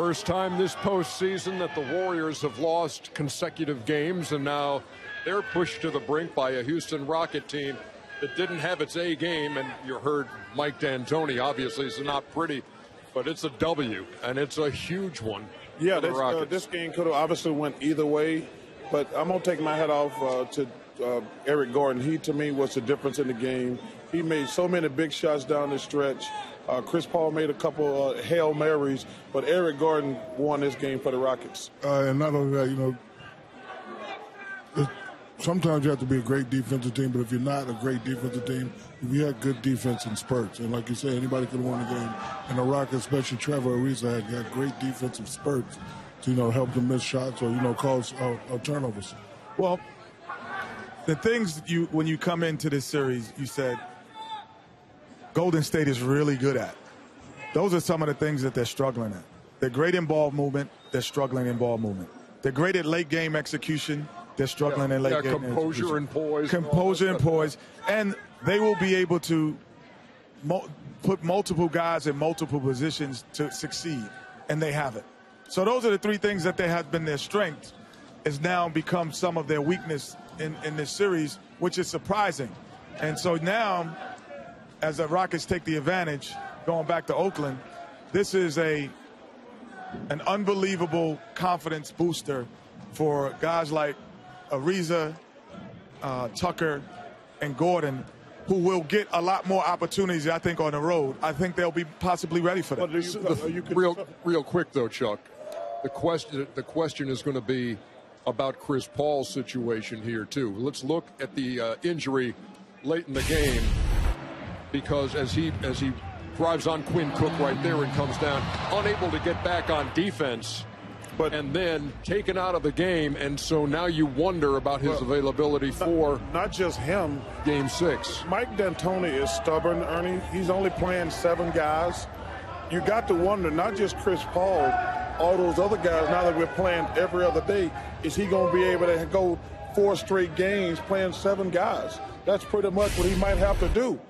First time this postseason that the Warriors have lost consecutive games, and now they're pushed to the brink by a Houston Rocket team that didn't have its A game. And you heard Mike D'Antoni. Obviously, it's not pretty, but it's a W, and it's a huge one. Yeah, this, uh, this game could have obviously went either way, but I'm gonna take my hat off uh, to uh, Eric Gordon. He to me was the difference in the game. He made so many big shots down the stretch. Uh, Chris Paul made a couple uh, hail marys, but Eric Gordon won this game for the Rockets. Uh, and not only that, you know, sometimes you have to be a great defensive team, but if you're not a great defensive team, we had good defense in spurts. And like you said, anybody could have won the game. And the Rockets, especially Trevor Ariza, had, had great defensive spurts to, you know, help them miss shots or, you know, cause uh, uh, turnovers. Well, the things you when you come into this series, you said Golden State is really good at. Those are some of the things that they're struggling at. They're great in ball movement. They're struggling in ball movement. They're great at late game execution. They're struggling Yeah, in late yeah, game composure execution. and poise and Composure that and poise, and they will be able to mul- put multiple guys in multiple positions to succeed, and they have it. So those are the three things that they have been their strength, has now become some of their weakness in, in this series, which is surprising. And so now, as the Rockets take the advantage, going back to Oakland, this is a an unbelievable confidence booster for guys like Ariza, uh, Tucker, and Gordon, who will get a lot more opportunities, I think, on the road. I think they'll be possibly ready for that. do you, The- are you real, real quick though, Chuck. The question, the question is going to be about Chris Paul's situation here too. Let's look at the uh, injury late in the game because as he as he drives on Quinn Cook right there and comes down, unable to get back on defense. But- and then taken out of the game, and so now you wonder about his Well, availability for not just him. Game Six. Mike D'Antoni is stubborn, Ernie. He's only playing seven guys. You got to wonder, not just Chris Paul, all those other guys. Now that we're playing every other day, is he going to be able to go four straight games playing seven guys? That's pretty much what he might have to do.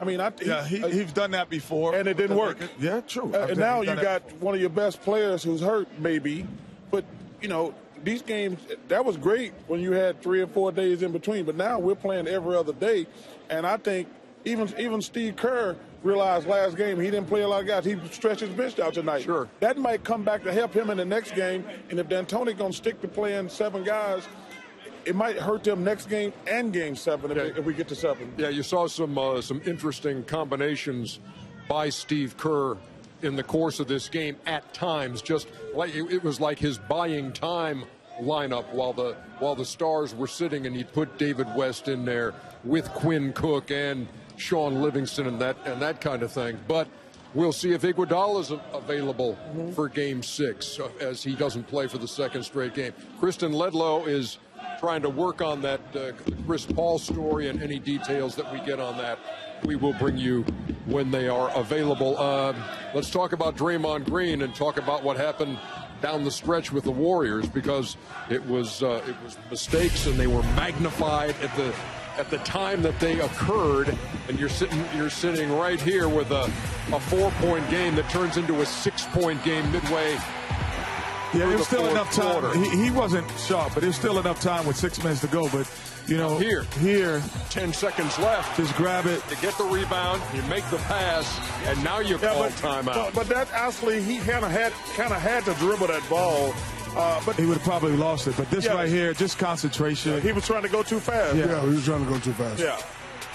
I mean, I Yeah, he, uh, he's done that before. and it didn't work. Yeah, true. Uh, and now you got one of your best players who's hurt, maybe. But you know, these games that was great when you had three or four days in between. But now we're playing every other day, and I think even even Steve Kerr realized last game he didn't play a lot of guys. He stretched his bench out tonight. Sure. that might come back to help him in the next game. And if D'Antoni gonna stick to playing seven guys. It might hurt them next game and game seven if, Yeah. if we get to seven. Yeah, you saw some uh, some interesting combinations by Steve Kerr in the course of this game at times. Just like it, it was like his buying time lineup while the while the stars were sitting, and he put David West in there with Quinn Cook and Shaun Livingston and that and that kind of thing. But we'll see if Iguodala is available for Game Six uh, as he doesn't play for the second straight game. Kristen Ledlow is trying to work on that uh, Chris Paul story and any details that we get on that, we will bring you when they are available. Uh, let's talk about Draymond Green and talk about what happened down the stretch with the Warriors because it was uh, it was mistakes and they were magnified at the at the time that they occurred. And you're sitting you're sitting right here with a, a four point game that turns into a six point game midway Yeah, there's the still enough time. He, he wasn't sharp, but there's still enough time with six minutes to go. But you know, Here. here, 10 seconds left. just grab it. You get the rebound, you make the pass, and now you Yeah, call but, timeout. but, but that actually he kind of had kind of had to dribble that ball, uh, but He would have probably lost it. But this Yeah. right here, just concentration. he was trying to go too fast. Yeah. Yeah, he was trying to go too fast. Yeah.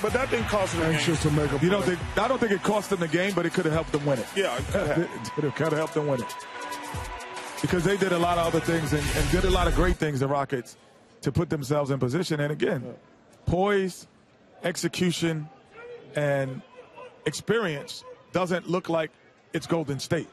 But that didn't cost him the game. Anxious to make a You don't think? I don't think it cost them the game, but it could have helped them win it. Yeah, it could have. it could have kind of helped them win it because they did a lot of other things and, and did a lot of great things. The Rockets to put themselves in position, and again, poise, execution, and experience doesn't look like it's Golden State.